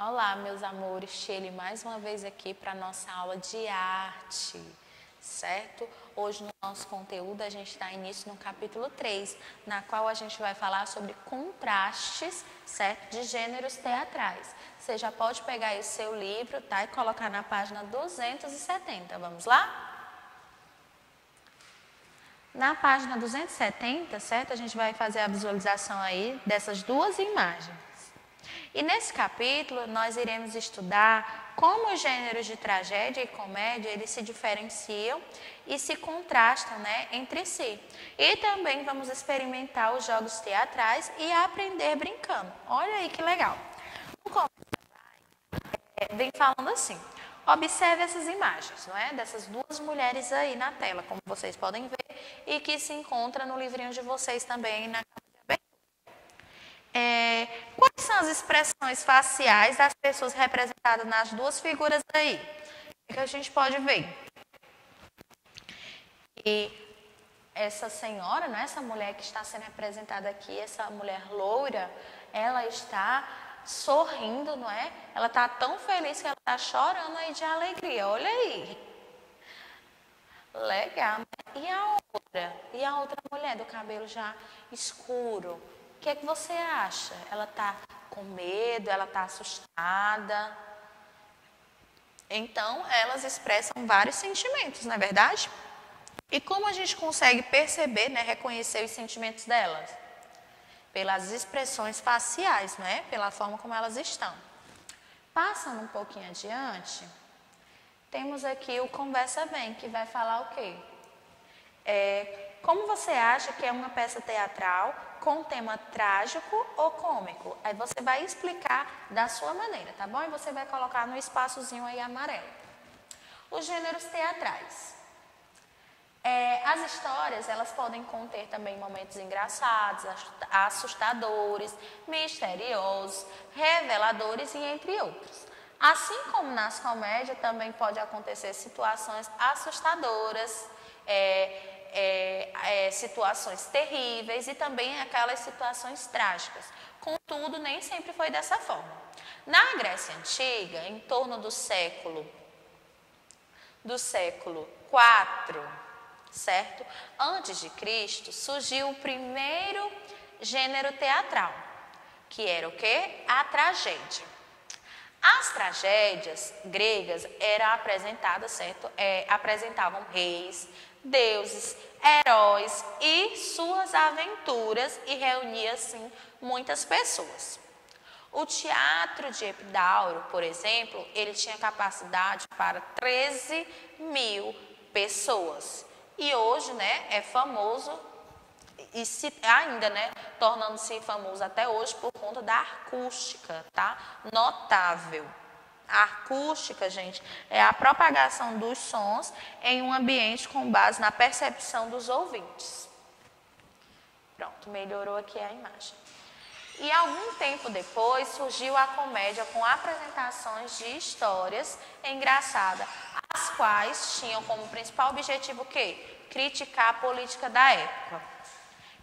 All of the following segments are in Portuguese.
Olá, meus amores, Shelly mais uma vez aqui para nossa aula de arte, certo? Hoje no nosso conteúdo a gente está início no capítulo 3, na qual a gente vai falar sobre contrastes, certo? De gêneros teatrais. Você já pode pegar aí o seu livro, tá? E colocar na página 270, vamos lá? Na página 270, certo? A gente vai fazer a visualização aí dessas duas imagens. E nesse capítulo nós iremos estudar como os gêneros de tragédia e comédia eles se diferenciam e se contrastam né, entre si. E também vamos experimentar os jogos teatrais e aprender brincando. Olha aí que legal. É, vem falando assim. Observe essas imagens, não é? Dessas duas mulheres aí na tela, como vocês podem ver, e que se encontra no livrinho de vocês também na é, quais são as expressões faciais das pessoas representadas nas duas figuras aí? O que a gente pode ver? E essa senhora, né, essa mulher que está sendo representada aqui, essa mulher loura, ela está sorrindo, não é? Ela está tão feliz que ela está chorando aí de alegria. Olha aí. Legal. Né? E a outra? E a outra mulher do cabelo já escuro? O que é que você acha? Ela está com medo, ela está assustada. Então, elas expressam vários sentimentos, não é verdade? E como a gente consegue perceber, né, reconhecer os sentimentos delas? Pelas expressões faciais, né? Pela forma como elas estão. Passando um pouquinho adiante, temos aqui o Conversa Bem, que vai falar o quê? É, como você acha que é uma peça teatral com tema trágico ou cômico. Aí você vai explicar da sua maneira, tá bom? E você vai colocar no espaçozinho aí amarelo. Os gêneros teatrais. É, as histórias, elas podem conter também momentos engraçados, assustadores, misteriosos, reveladores e entre outros. Assim como nas comédias, também pode acontecer situações assustadoras, é, é, é, situações terríveis e também aquelas situações trágicas. Contudo, nem sempre foi dessa forma. Na Grécia Antiga, em torno do século do século 4, certo? Antes de Cristo, surgiu o primeiro gênero teatral, que era o que? A tragédia. As tragédias gregas eram apresentadas, certo? É, apresentavam reis, deuses, heróis e suas aventuras e reunia assim muitas pessoas. O teatro de Epidauro, por exemplo, ele tinha capacidade para 13 mil pessoas. E hoje, né, é famoso e se, ainda, né, tornando-se famoso até hoje por conta da acústica, tá? Notável. A acústica, gente, é a propagação dos sons em um ambiente com base na percepção dos ouvintes. Pronto, melhorou aqui a imagem. E algum tempo depois surgiu a comédia com apresentações de histórias engraçadas, as quais tinham como principal objetivo o quê? Criticar a política da época.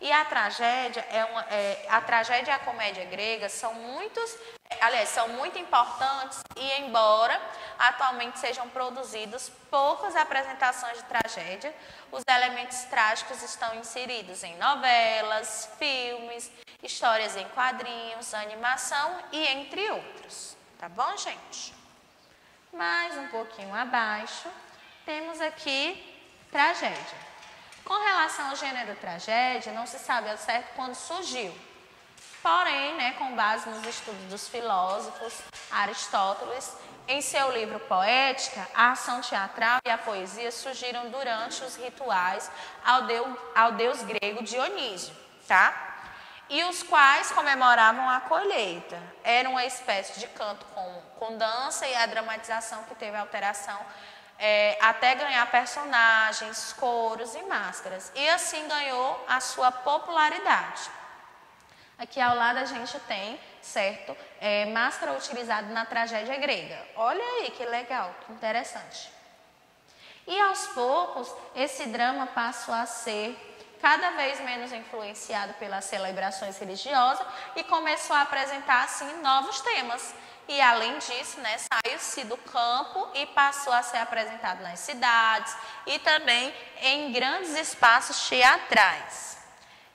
E a tragédia é uma, é, a tragédia e a comédia grega são muitos aliás, são muito importantes e embora atualmente sejam produzidos poucas apresentações de tragédia, os elementos trágicos estão inseridos em novelas, filmes, histórias em quadrinhos, animação e entre outros. Tá bom, gente? Mais um pouquinho abaixo, temos aqui tragédia. Com relação ao gênero tragédia, não se sabe ao certo quando surgiu. Porém, né, com base nos estudos dos filósofos, Aristóteles, em seu livro Poética, a ação teatral e a poesia surgiram durante os rituais ao deus, ao deus grego Dionísio, tá? E os quais comemoravam a colheita. Era uma espécie de canto com, com dança e a dramatização que teve alteração é, até ganhar personagens, coros e máscaras. E assim ganhou a sua popularidade. Aqui ao lado a gente tem, certo, é, máscara utilizada na tragédia grega. Olha aí que legal, que interessante. E aos poucos, esse drama passou a ser cada vez menos influenciado pelas celebrações religiosas e começou a apresentar, assim, novos temas e além disso, né, saiu-se do campo e passou a ser apresentado nas cidades e também em grandes espaços teatrais.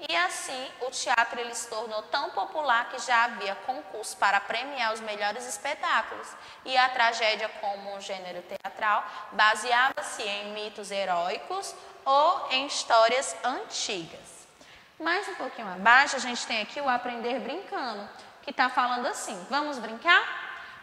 E assim, o teatro ele se tornou tão popular que já havia concurso para premiar os melhores espetáculos. E a tragédia, como um gênero teatral, baseava-se em mitos heróicos ou em histórias antigas. Mais um pouquinho abaixo, a gente tem aqui o Aprender Brincando, que está falando assim: vamos brincar?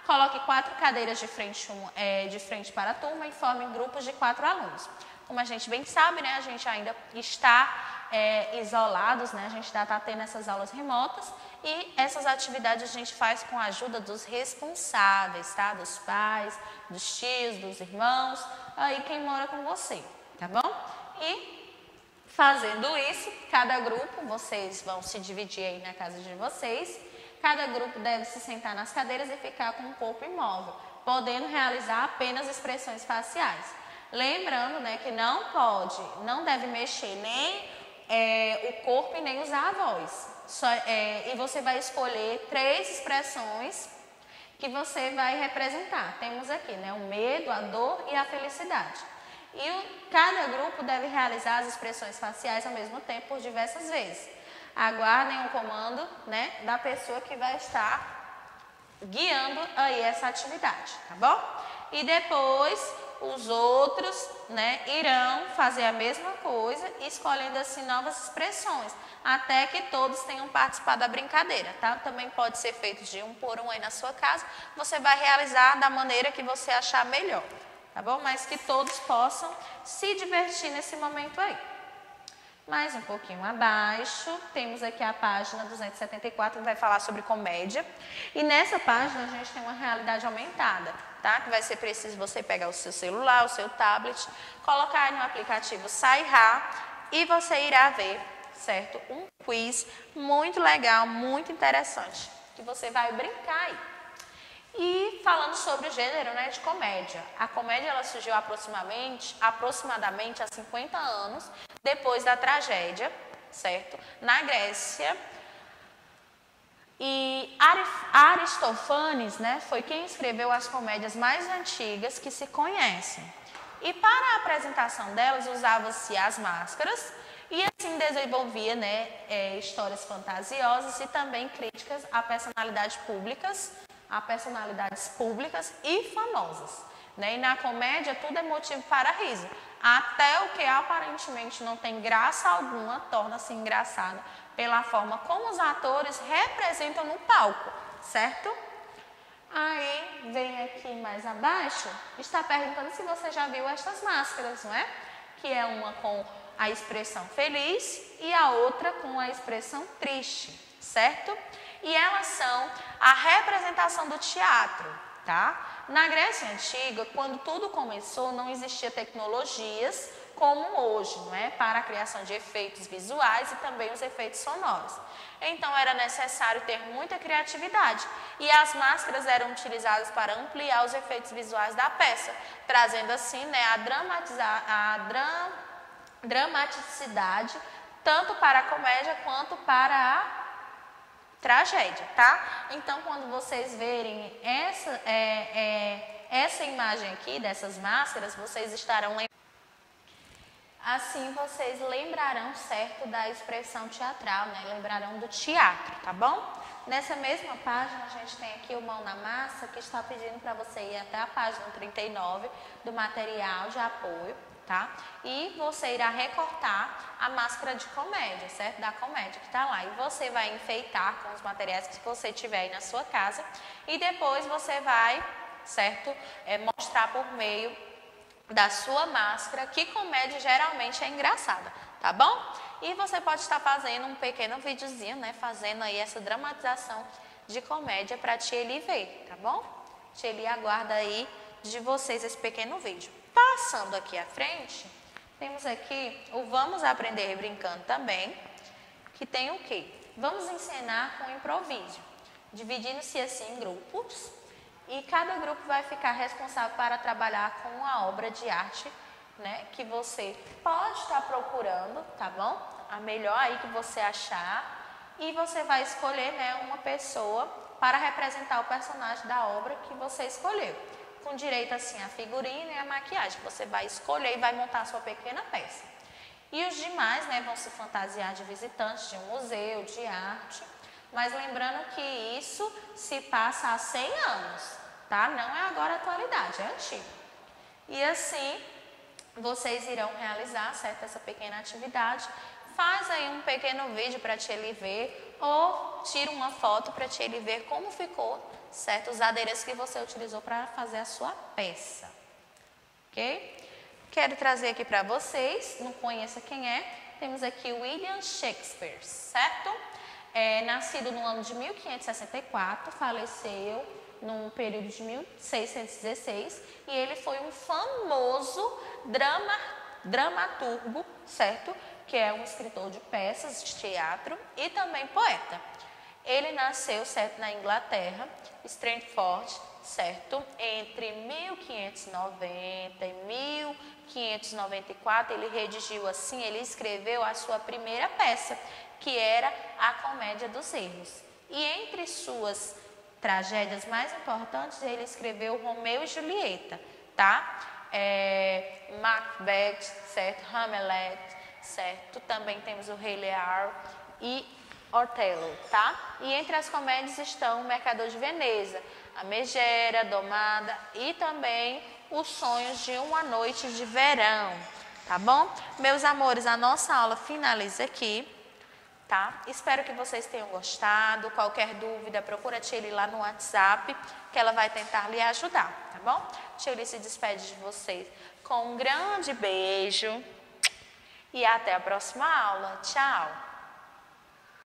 Coloque quatro cadeiras de frente, um, é, de frente para a turma e forme grupos de quatro alunos. Como a gente bem sabe, né, a gente ainda está é, isolados, né? A gente está tá tendo essas aulas remotas e essas atividades a gente faz com a ajuda dos responsáveis, tá? Dos pais, dos tios, dos irmãos, aí quem mora com você, tá bom? E fazendo isso, cada grupo, vocês vão se dividir aí na casa de vocês, cada grupo deve se sentar nas cadeiras e ficar com o corpo imóvel, podendo realizar apenas expressões faciais. Lembrando né, que não pode, não deve mexer nem é, o corpo e nem usar a voz. Só, é, e você vai escolher três expressões que você vai representar. Temos aqui né, o medo, a dor e a felicidade. E o, cada grupo deve realizar as expressões faciais ao mesmo tempo por diversas vezes. Aguardem o comando né, da pessoa que vai estar guiando aí essa atividade, tá bom? E depois os outros né, irão fazer a mesma coisa, escolhendo assim novas expressões, até que todos tenham participado da brincadeira, tá? Também pode ser feito de um por um aí na sua casa, você vai realizar da maneira que você achar melhor, tá bom? Mas que todos possam se divertir nesse momento aí. Mais um pouquinho abaixo, temos aqui a página 274, que vai falar sobre comédia. E nessa página a gente tem uma realidade aumentada tá? Que vai ser preciso você pegar o seu celular, o seu tablet, colocar no aplicativo Sairá e você irá ver, certo? Um quiz muito legal, muito interessante, que você vai brincar aí. E falando sobre o gênero né, de comédia. A comédia ela surgiu aproximadamente, aproximadamente há 50 anos depois da tragédia, certo? Na Grécia, e Aristofanes né, foi quem escreveu as comédias mais antigas que se conhecem. E para a apresentação delas usava-se as máscaras e assim desenvolvia né, é, histórias fantasiosas e também críticas a personalidades públicas, a personalidades públicas e famosas. Né? E na comédia tudo é motivo para riso. Até o que aparentemente não tem graça alguma torna-se engraçado pela forma como os atores representam no palco, certo? Aí vem aqui mais abaixo, está perguntando se você já viu estas máscaras, não é? Que é uma com a expressão feliz e a outra com a expressão triste, certo? E elas são a representação do teatro, tá? Na Grécia Antiga, quando tudo começou, não existia tecnologias como hoje, não é? para a criação de efeitos visuais e também os efeitos sonoros. Então era necessário ter muita criatividade e as máscaras eram utilizadas para ampliar os efeitos visuais da peça, trazendo assim né, a, dramatizar, a dram, dramaticidade tanto para a comédia quanto para a tragédia, tá? Então quando vocês verem essa, é, é, essa imagem aqui dessas máscaras, vocês estarão lembrando Assim vocês lembrarão certo da expressão teatral, né? Lembrarão do teatro, tá bom? Nessa mesma página a gente tem aqui o Mão na Massa que está pedindo para você ir até a página 39 do material de apoio, tá? E você irá recortar a máscara de comédia, certo? Da comédia que está lá. E você vai enfeitar com os materiais que você tiver aí na sua casa. E depois você vai, certo? É, mostrar por meio da sua máscara, que comédia geralmente é engraçada, tá bom? E você pode estar fazendo um pequeno videozinho, né, fazendo aí essa dramatização de comédia para a Tia Eli ver, tá bom? Tia Eli aguarda aí de vocês esse pequeno vídeo. Passando aqui à frente, temos aqui o Vamos Aprender Brincando também, que tem o quê? Vamos ensinar com improviso, dividindo-se assim em grupos, e cada grupo vai ficar responsável para trabalhar com uma obra de arte né, que você pode estar procurando, tá bom? A melhor aí que você achar. E você vai escolher né, uma pessoa para representar o personagem da obra que você escolheu. Com direito assim a figurina e a maquiagem. Você vai escolher e vai montar a sua pequena peça. E os demais né, vão se fantasiar de visitantes de um museu, de arte. Mas lembrando que isso se passa há 100 anos, tá? Não é agora a atualidade, é antigo. E assim, vocês irão realizar, certo, essa pequena atividade. Faz aí um pequeno vídeo para ele ver ou tira uma foto para ele ver como ficou, certo, os adereços que você utilizou para fazer a sua peça. Ok? Quero trazer aqui para vocês, não conheça quem é, temos aqui William Shakespeare, certo? É, nascido no ano de 1564, faleceu no período de 1616 e ele foi um famoso drama, dramaturgo, certo? Que é um escritor de peças de teatro e também poeta. Ele nasceu, certo, na Inglaterra, Stratford, certo? Entre 1590 e 1594, ele redigiu assim, ele escreveu a sua primeira peça, que era a Comédia dos Erros. E entre suas tragédias mais importantes, ele escreveu Romeu e Julieta, tá? É, Macbeth, certo? Hamlet, certo? Também temos o Rei Lear e Otelo, tá? E entre as comédias estão O Mercador de Veneza, A Megera, Domada e também Os Sonhos de uma Noite de Verão, tá bom? Meus amores, a nossa aula finaliza aqui tá? Espero que vocês tenham gostado. Qualquer dúvida, procura a Tcheli lá no WhatsApp, que ela vai tentar lhe ajudar, tá bom? Tcheli se despede de vocês com um grande beijo e até a próxima aula. Tchau!